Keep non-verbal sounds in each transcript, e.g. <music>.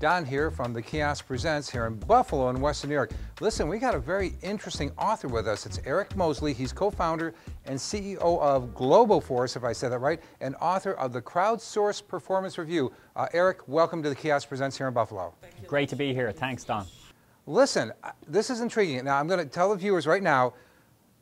Don here from the Kiosk Presents here in Buffalo in Western New York. Listen, we got a very interesting author with us. It's Eric Mosley. He's co-founder and CEO of Globoforce, if I said that right, and author of the Crowdsourced Performance Review. Uh, Eric, welcome to the Kiosk Presents here in Buffalo. Great to be here. Thanks, Don. Listen, uh, this is intriguing. Now, I'm going to tell the viewers right now,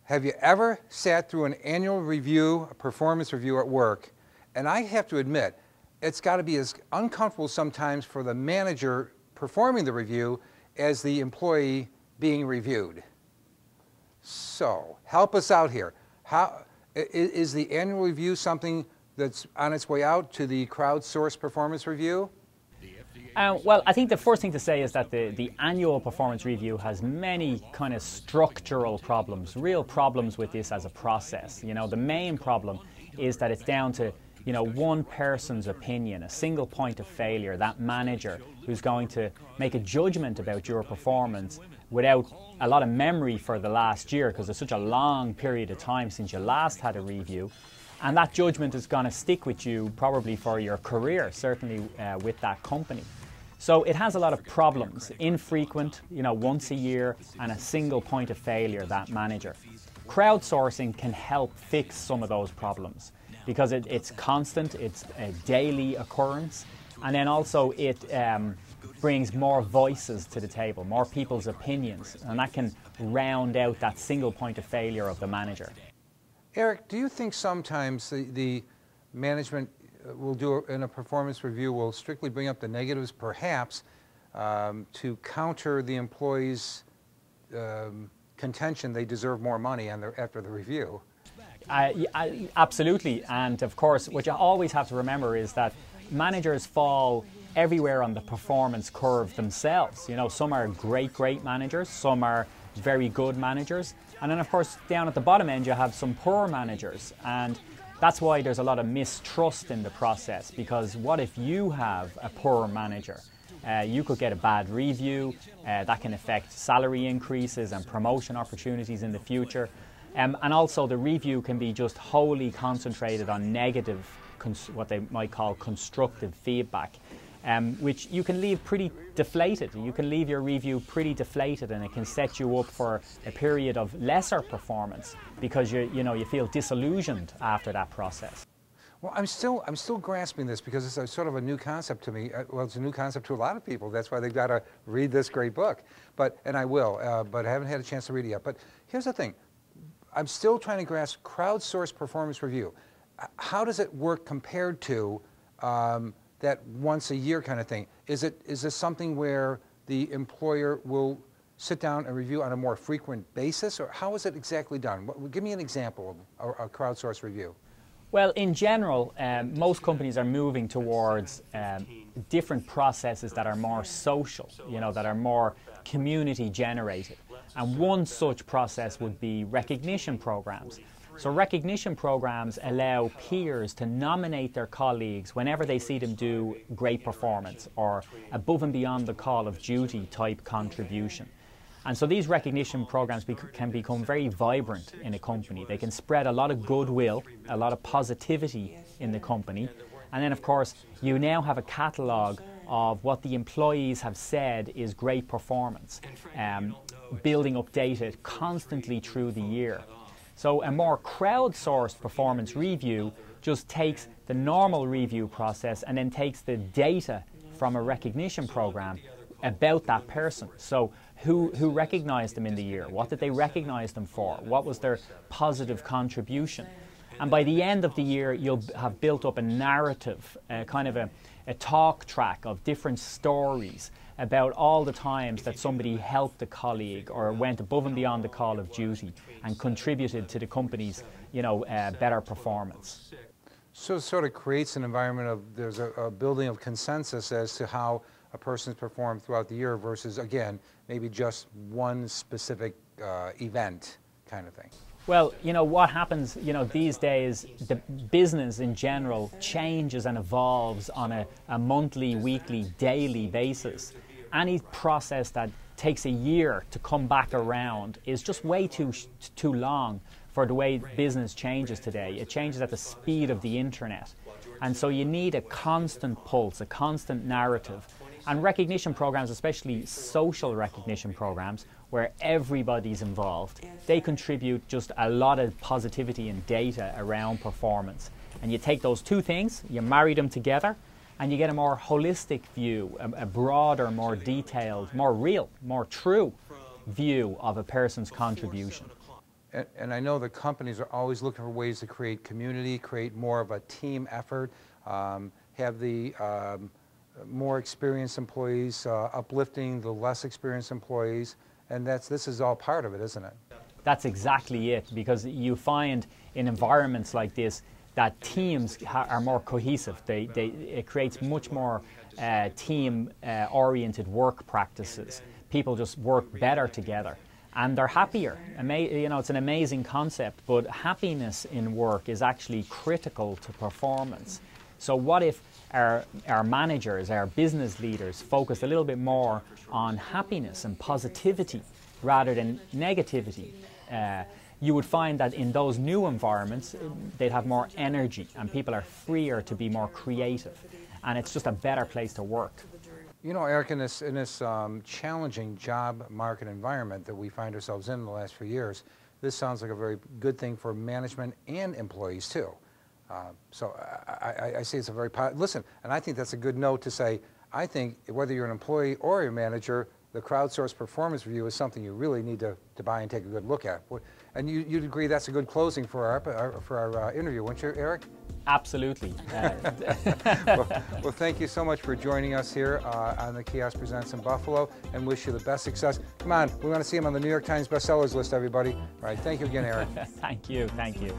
have you ever sat through an annual review, a performance review at work? And I have to admit, it's got to be as uncomfortable sometimes for the manager performing the review as the employee being reviewed. So, help us out here. How, is the annual review something that's on its way out to the crowdsourced performance review? Um, well, I think the first thing to say is that the, the annual performance review has many kind of structural problems, real problems with this as a process. You know, the main problem is that it's down to you know, one person's opinion, a single point of failure, that manager who's going to make a judgment about your performance without a lot of memory for the last year because there's such a long period of time since you last had a review. And that judgment is going to stick with you probably for your career, certainly uh, with that company. So it has a lot of problems, infrequent, you know, once a year, and a single point of failure, that manager. Crowdsourcing can help fix some of those problems because it, it's constant, it's a daily occurrence, and then also it um, brings more voices to the table, more people's opinions, and that can round out that single point of failure of the manager. Eric, do you think sometimes the, the management uh, will do in a performance review will strictly bring up the negatives, perhaps, um, to counter the employees' um, contention they deserve more money after the review? I, absolutely. And of course, what you always have to remember is that managers fall everywhere on the performance curve themselves. You know, some are great, great managers, some are very good managers. And then, of course, down at the bottom end, you have some poor managers. And that's why there's a lot of mistrust in the process because what if you have a poor manager? Uh, you could get a bad review, uh, that can affect salary increases and promotion opportunities in the future. Um, and also the review can be just wholly concentrated on negative, what they might call constructive feedback, um, which you can leave pretty deflated. You can leave your review pretty deflated and it can set you up for a period of lesser performance because you, you, know, you feel disillusioned after that process. Well, I'm still, I'm still grasping this because it's a, sort of a new concept to me. Uh, well, it's a new concept to a lot of people. That's why they've got to read this great book. But, and I will, uh, but I haven't had a chance to read it yet. But here's the thing. I'm still trying to grasp crowdsourced performance review. How does it work compared to um, that once a year kind of thing? Is it is this something where the employer will sit down and review on a more frequent basis, or how is it exactly done? What, give me an example of a, a crowdsourced review. Well, in general, um, most companies are moving towards um, different processes that are more social, you know, that are more community generated. And one such process would be recognition programs. So recognition programs allow peers to nominate their colleagues whenever they see them do great performance or above and beyond the call of duty type contribution. And so these recognition programs can become very vibrant in a company. They can spread a lot of goodwill, a lot of positivity in the company. And then, of course, you now have a catalogue of what the employees have said is great performance, um, building up data constantly through the year. So a more crowdsourced performance review just takes the normal review process and then takes the data from a recognition program about that person. So who, who recognized them in the year? What did they recognize them for? What was their positive contribution? And by the end of the year, you'll have built up a narrative, uh, kind of a, a talk track of different stories about all the times that somebody helped a colleague or went above and beyond the call of duty and contributed to the company's, you know, uh, better performance. So it sort of creates an environment of there's a, a building of consensus as to how a person's performed throughout the year versus, again, maybe just one specific uh, event kind of thing. Well, you know, what happens, you know, these days, the business in general changes and evolves on a, a monthly, weekly, daily basis. Any process that takes a year to come back around is just way too, too long for the way business changes today. It changes at the speed of the internet. And so you need a constant pulse, a constant narrative And recognition programs, especially social recognition programs, where everybody's involved, they contribute just a lot of positivity and data around performance. And you take those two things, you marry them together, and you get a more holistic view, a, a broader, more detailed, more real, more true view of a person's contribution. And, and, I know the companies are always looking for ways to create community, create more of a team effort, um, have the um, more experienced employees uh, uplifting the less experienced employees, and that's this is all part of it, isn't it? That's exactly it, because you find in environments like this that teams are more cohesive. They, they, it creates much more uh, team-oriented uh, work practices. People just work better together and they're happier. Ama you know, it's an amazing concept, but happiness in work is actually critical to performance. So what if our, our managers, our business leaders focused a little bit more on happiness and positivity rather than negativity? Uh, you would find that in those new environments, they'd have more energy and people are freer to be more creative. And it's just a better place to work. You know, Eric, in this, in this um, challenging job market environment that we find ourselves in the last few years, this sounds like a very good thing for management and employees too. Uh, so I, I, I see it's a very, listen, and I think that's a good note to say, I think whether you're an employee or a manager, the crowdsourced performance review is something you really need to, to buy and take a good look at. And you, would agree that's a good closing for our, for our uh, interview, wouldn't you, Eric? Absolutely. Uh, <laughs> well, well, thank you so much for joining us here uh, on the Kiosk Presents in Buffalo and wish you the best success. Come on, we want to see him on the New York Times bestsellers list, everybody. All right, thank you again, Eric. <laughs> thank you, thank you.